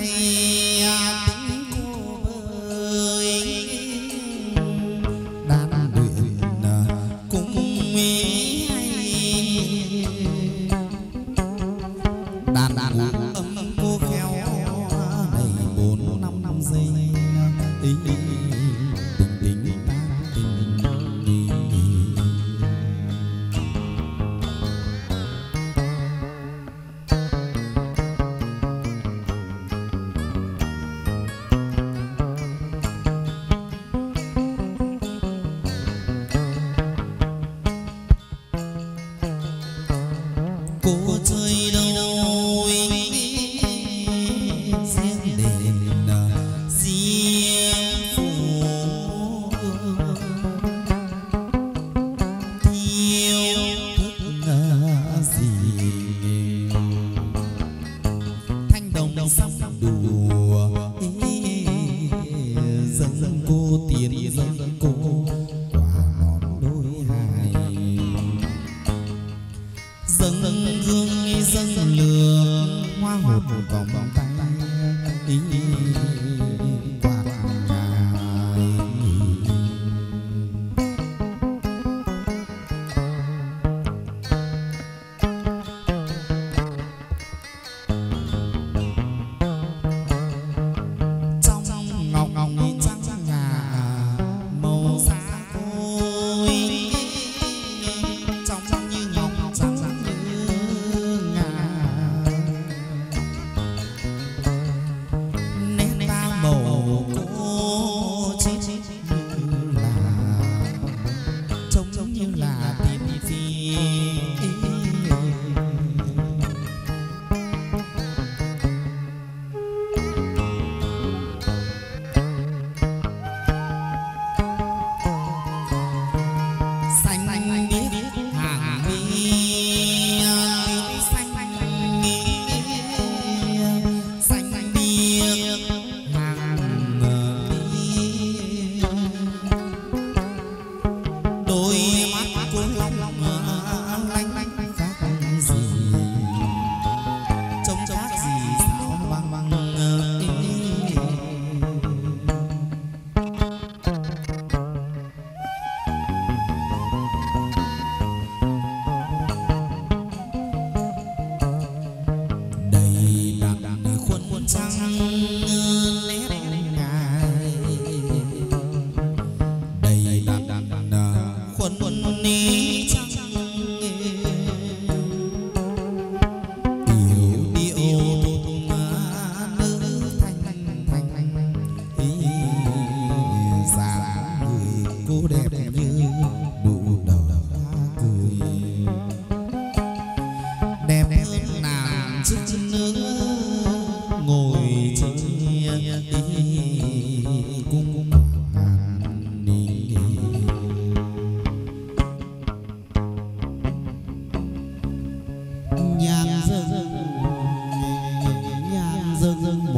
Bye. dân cô Simon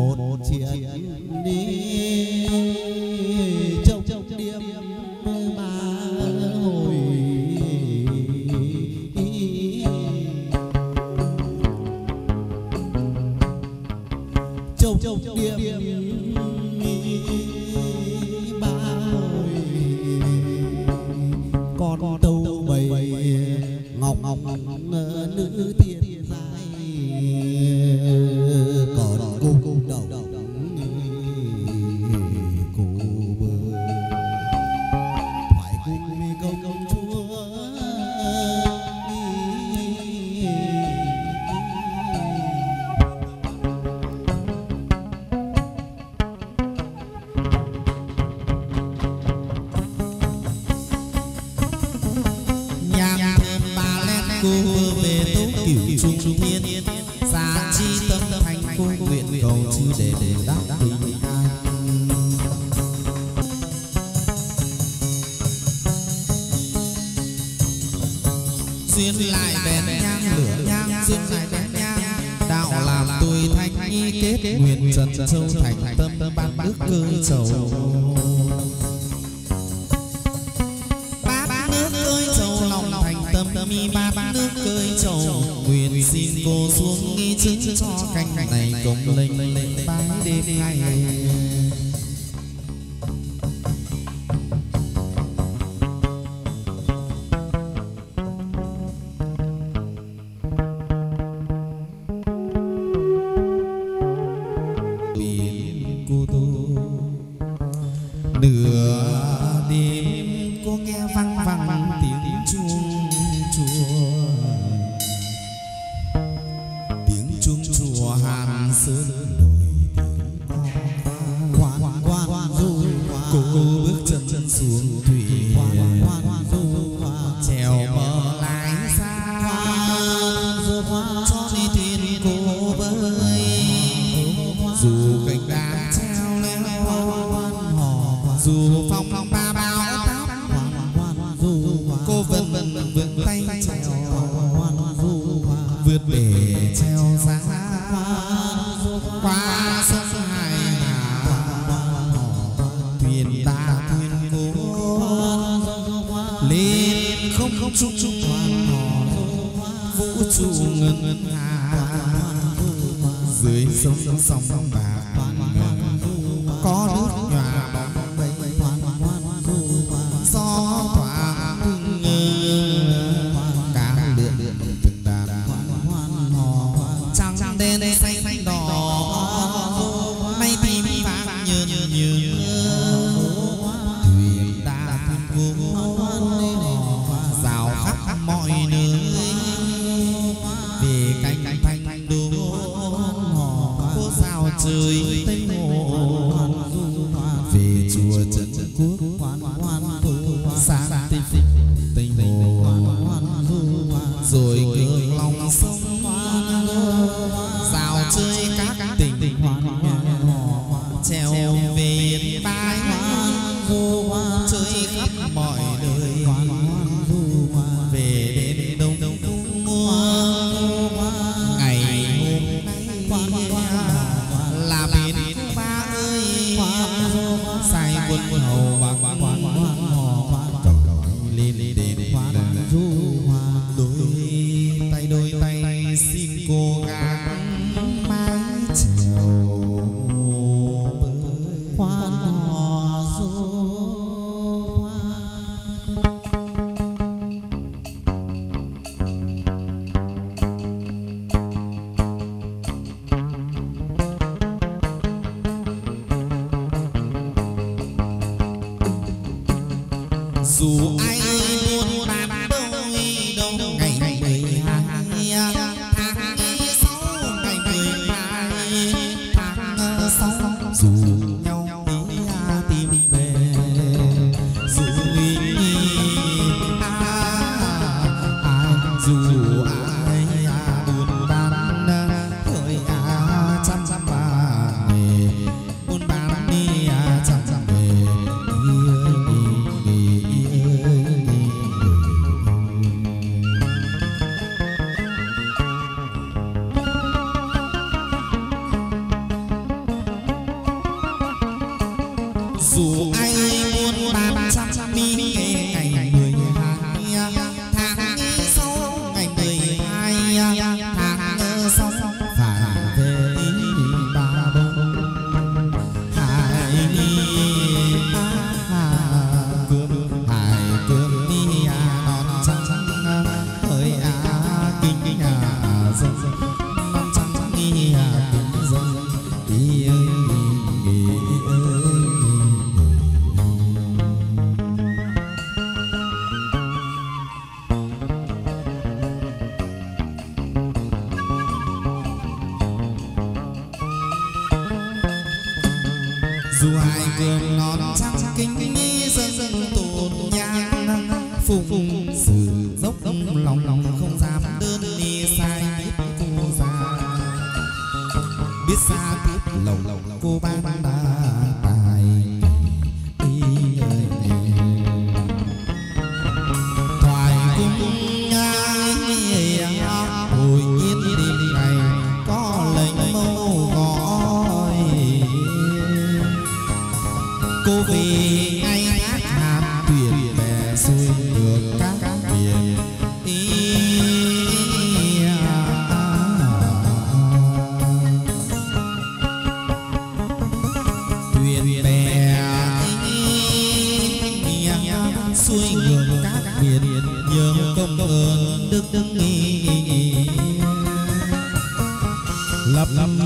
một chiến đi. Trong chi tâm thành hồi nguyện cầu chư để ngọc ngọc nữ an duyên lại bén nhang lửa nhang duyên lại bén nhang đạo làm tôi thanh nghi kết nguyện trần sâu thành tâm ban nước cơ sầu mi ba ba nước cơi trầu nguyện xin cô xuống nghi chứng cho canh này công linh linh bái đêm ngày cô tô. Nửa qua sông hải hà. Thuyền ta thuyền cố lên không không trung trung hoàn vũ trụ ngân hà. Dưới sông sông sông bà. azul. dù ai dù hai cường non trăng kính dân dân tồn nhang, phùng sự dốc lòng lòng không dám đơn ni sai biết cô già. Biết xa tiếp lòng, cô ban đà. lap, lap, lap.